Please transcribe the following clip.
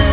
Yeah.